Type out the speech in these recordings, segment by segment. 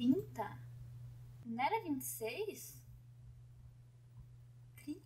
30? Não era 26? 30?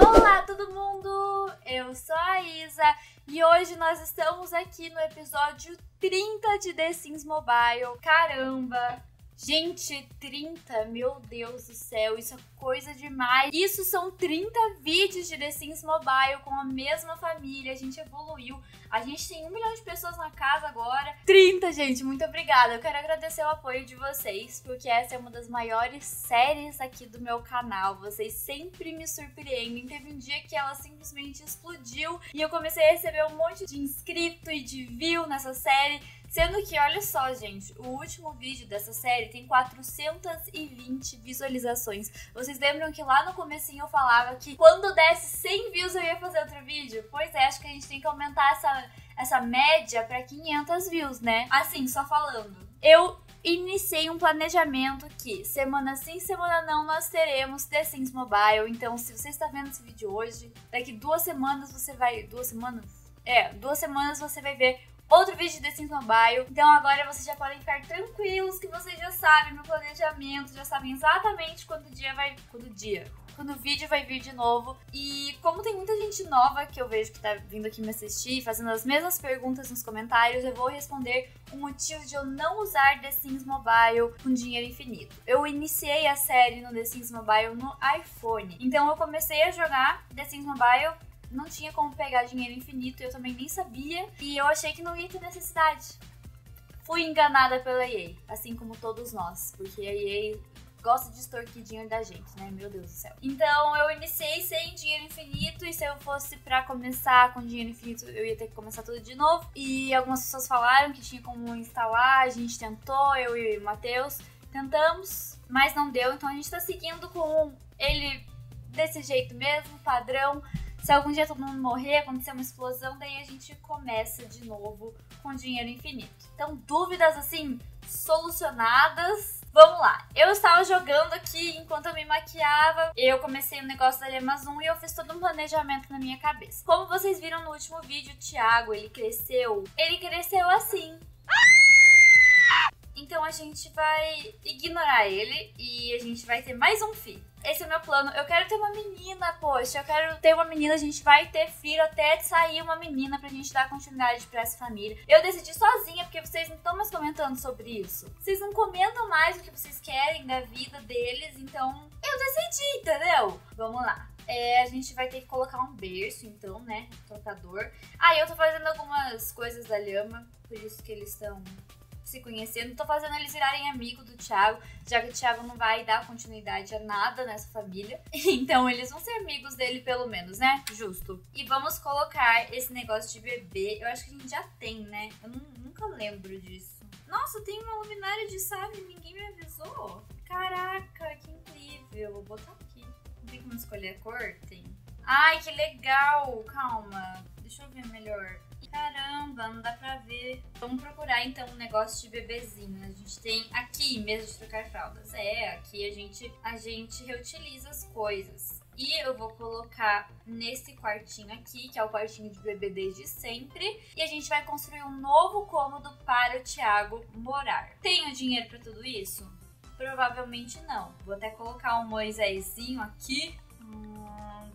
Olá, todo mundo! Eu sou a Isa e hoje nós estamos aqui no episódio 30 de The Sims Mobile. Caramba! Gente, 30, meu Deus do céu, isso é coisa demais. Isso são 30 vídeos de The Sims Mobile com a mesma família. A gente evoluiu. A gente tem um milhão de pessoas na casa agora. 30, gente, muito obrigada. Eu quero agradecer o apoio de vocês, porque essa é uma das maiores séries aqui do meu canal. Vocês sempre me surpreendem. Teve um dia que ela simplesmente explodiu e eu comecei a receber um monte de inscrito e de view nessa série. Sendo que, olha só, gente, o último vídeo dessa série tem 420 visualizações. Vocês lembram que lá no comecinho eu falava que quando desse 100 views eu ia fazer outro vídeo? Pois é, acho que a gente tem que aumentar essa, essa média para 500 views, né? Assim, só falando. Eu iniciei um planejamento que semana sim, semana não, nós teremos The Sims Mobile. Então, se você está vendo esse vídeo hoje, daqui duas semanas você vai... Duas semanas? É, duas semanas você vai ver outro vídeo de The Sims Mobile. Então agora vocês já podem ficar tranquilos que vocês já sabem meu planejamento, já sabem exatamente quando dia vai... Quando dia... Quando o vídeo vai vir de novo. E como tem muita gente nova que eu vejo que tá vindo aqui me assistir, fazendo as mesmas perguntas nos comentários, eu vou responder o motivo de eu não usar The Sims Mobile com dinheiro infinito. Eu iniciei a série no The Sims Mobile no iPhone. Então eu comecei a jogar The Sims Mobile não tinha como pegar dinheiro infinito, eu também nem sabia, e eu achei que não ia ter necessidade. Fui enganada pela EA, assim como todos nós, porque a EA gosta de extorquir dinheiro da gente, né? Meu Deus do céu. Então eu iniciei sem dinheiro infinito e se eu fosse para começar com dinheiro infinito, eu ia ter que começar tudo de novo. E algumas pessoas falaram que tinha como instalar, a gente tentou, eu e o Matheus tentamos, mas não deu. Então a gente tá seguindo com ele desse jeito mesmo, padrão. Se algum dia todo mundo morrer, acontecer uma explosão, daí a gente começa de novo com dinheiro infinito. Então, dúvidas assim solucionadas. Vamos lá. Eu estava jogando aqui enquanto eu me maquiava. Eu comecei o um negócio da Amazon e eu fiz todo um planejamento na minha cabeça. Como vocês viram no último vídeo, o Thiago, ele cresceu. Ele cresceu assim. Então a gente vai ignorar ele e a gente vai ter mais um filho. Esse é meu plano. Eu quero ter uma menina, poxa. Eu quero ter uma menina. A gente vai ter filho até sair uma menina pra gente dar continuidade pra essa família. Eu decidi sozinha, porque vocês não estão mais comentando sobre isso. Vocês não comentam mais o que vocês querem da vida deles, então eu decidi, entendeu? Vamos lá. É, a gente vai ter que colocar um berço, então, né? Trocador. Ah, eu tô fazendo algumas coisas da lhama, por isso que eles estão se conhecendo. Tô fazendo eles virarem amigo do Thiago, já que o Thiago não vai dar continuidade a nada nessa família. Então eles vão ser amigos dele pelo menos, né? Justo. E vamos colocar esse negócio de bebê. Eu acho que a gente já tem, né? Eu não, nunca lembro disso. Nossa, tem uma luminária de sábio e ninguém me avisou. Caraca, que incrível. Vou botar aqui. Não tem como escolher a cor? Tem. Ai, que legal. Calma. Deixa eu ver melhor. Caramba, não dá pra ver. Vamos procurar então um negócio de bebezinho. A gente tem aqui mesa de trocar fraldas. É, aqui a gente, a gente reutiliza as coisas. E eu vou colocar nesse quartinho aqui, que é o quartinho de bebê desde sempre. E a gente vai construir um novo cômodo para o Thiago morar. Tenho dinheiro para tudo isso? Provavelmente não. Vou até colocar um Moisésinho aqui.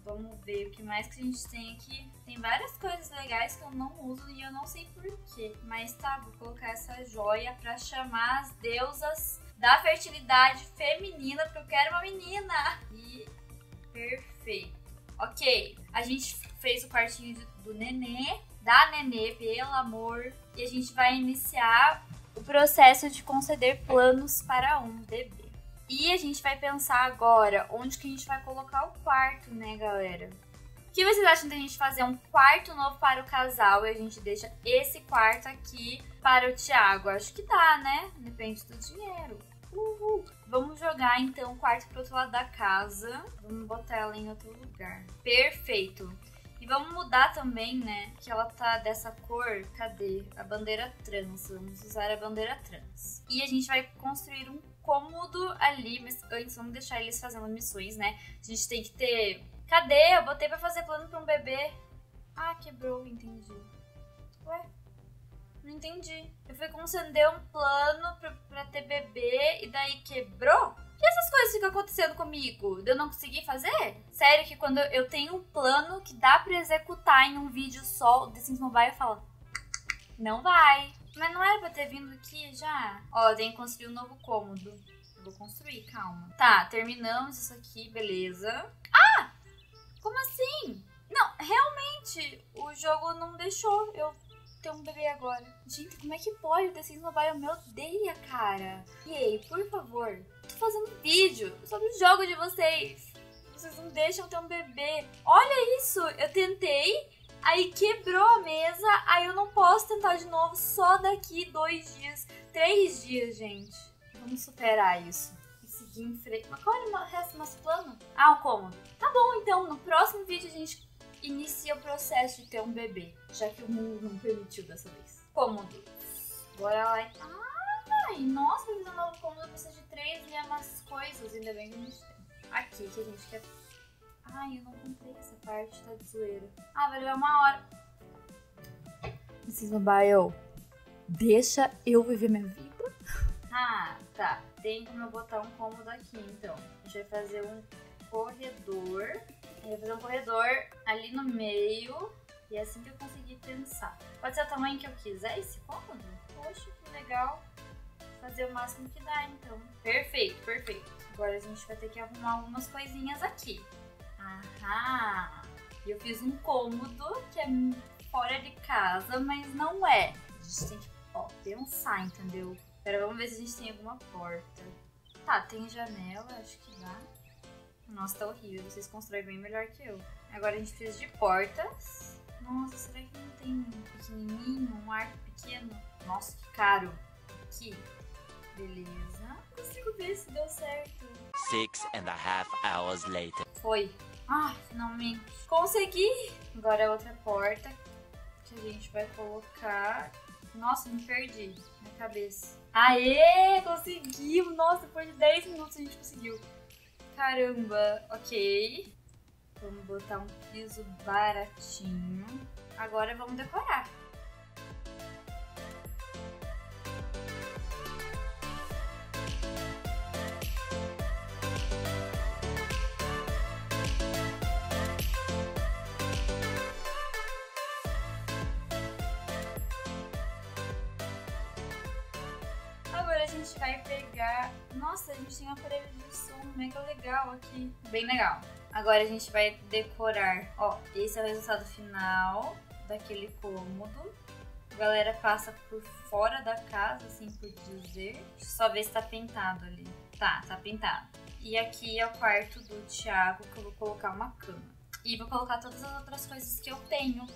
Vamos ver o que mais que a gente tem aqui. Tem várias coisas legais que eu não uso e eu não sei porquê. Mas tá, vou colocar essa joia pra chamar as deusas da fertilidade feminina, porque eu quero uma menina. E perfeito. Ok, a gente fez o quartinho do nenê, da nenê, pelo amor. E a gente vai iniciar o processo de conceder planos para um bebê. E a gente vai pensar agora onde que a gente vai colocar o quarto, né, galera? O que vocês acham da gente fazer um quarto novo para o casal e a gente deixa esse quarto aqui para o Thiago? Acho que dá, né? Depende do dinheiro. Uhul. Vamos jogar então o quarto pro outro lado da casa. Vamos botar ela em outro lugar. Perfeito. E vamos mudar também, né? Que ela tá dessa cor. Cadê? A bandeira trans. Vamos usar a bandeira trans. E a gente vai construir um cômodo ali. Mas antes vamos deixar eles fazendo missões, né? A gente tem que ter Cadê? Eu botei pra fazer plano pra um bebê. Ah, quebrou, entendi. Ué? Não entendi. Eu fui conceder um plano pra, pra ter bebê e daí quebrou? E essas coisas ficam acontecendo comigo? Eu não conseguir fazer? Sério que quando eu tenho um plano que dá pra executar em um vídeo só, The Sims Mobile fala, não vai. Mas não era pra ter vindo aqui já? Ó, tem que construir um novo cômodo. Eu vou construir, calma. Tá, terminamos isso aqui, beleza. Ah! Como assim? Não, realmente, o jogo não deixou eu ter um bebê agora. Gente, como é que pode? O The Sims Mobile me odeia, cara. E aí, por favor, fazendo vídeo sobre o jogo de vocês. Vocês não deixam ter um bebê. Olha isso, eu tentei, aí quebrou a mesa, aí eu não posso tentar de novo só daqui dois dias, três dias, gente. Vamos superar isso. Seguir em frente. Mas qual é o resto do nosso plano? Ah, o cômodo. Tá bom, então, no próximo vídeo a gente inicia o processo de ter um bebê, já que o mundo não permitiu dessa vez. Cômodo. Bora lá. Ai, ainda bem que a gente tem. Aqui que a gente quer. Ai, eu não comprei essa parte, tá de zoeira. Ah, vai levar uma hora. Mrs. Mobile, deixa eu viver minha vida. Ah, tá. Tem como eu botar um cômodo aqui, então. A gente vai fazer um corredor eu vou fazer um corredor ali no meio. E é assim que eu consegui pensar. Pode ser o tamanho que eu quiser esse cômodo? Poxa, que legal. Fazer o máximo que dá, então. Perfeito, perfeito. Agora a gente vai ter que arrumar algumas coisinhas aqui. Aham. E eu fiz um cômodo que é fora de casa, mas não é. A gente tem que ó, pensar, entendeu? Pera, vamos ver se a gente tem alguma porta. Tá, tem janela, acho que dá. Nossa, tá horrível. Vocês constroem bem melhor que eu. Agora a gente precisa de portas. Nossa, será que não tem um pequenininho, um arco pequeno? Nossa, que caro. Aqui. Beleza. Não consigo ver se deu certo. Six and a half hours later. Foi. Ah, finalmente. Consegui! Agora é outra porta que a gente vai colocar. Nossa, me perdi. Minha cabeça. Aê! Conseguimos! Nossa, depois de 10 minutos a gente conseguiu. Caramba, ok. Vamos botar um piso baratinho. Agora vamos decorar. Agora a gente vai pegar. Nossa, a gente tem um aparelho de som mega legal aqui. Bem legal. Agora a gente vai decorar. Ó, esse é o resultado final daquele cômodo. A galera passa por fora da casa, assim por dizer. Só ver se tá pintado ali. Tá, tá pintado. E aqui é o quarto do Thiago, que eu vou colocar uma cama. E vou colocar todas as outras coisas que eu tenho.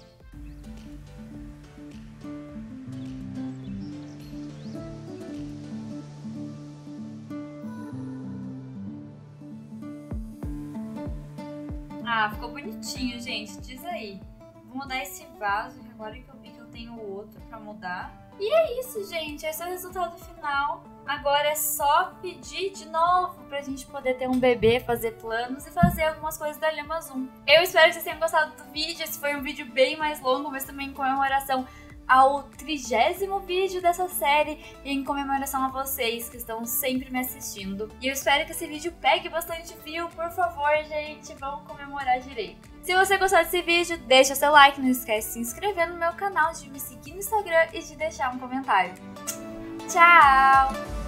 Ah, ficou bonitinho, gente. Diz aí. Vou mudar esse vaso, que agora que eu vi que eu tenho outro pra mudar. E é isso, gente. Esse é o resultado final. Agora é só pedir de novo pra gente poder ter um bebê, fazer planos e fazer algumas coisas da Lema Zoom. Eu espero que vocês tenham gostado do vídeo. Esse foi um vídeo bem mais longo, mas também em comemoração ao trigésimo vídeo dessa série em comemoração a vocês que estão sempre me assistindo. E eu espero que esse vídeo pegue bastante view, por favor, gente, vamos comemorar direito. Se você gostou desse vídeo, deixa seu like, não esquece de se inscrever no meu canal, de me seguir no Instagram e de deixar um comentário. Tchau!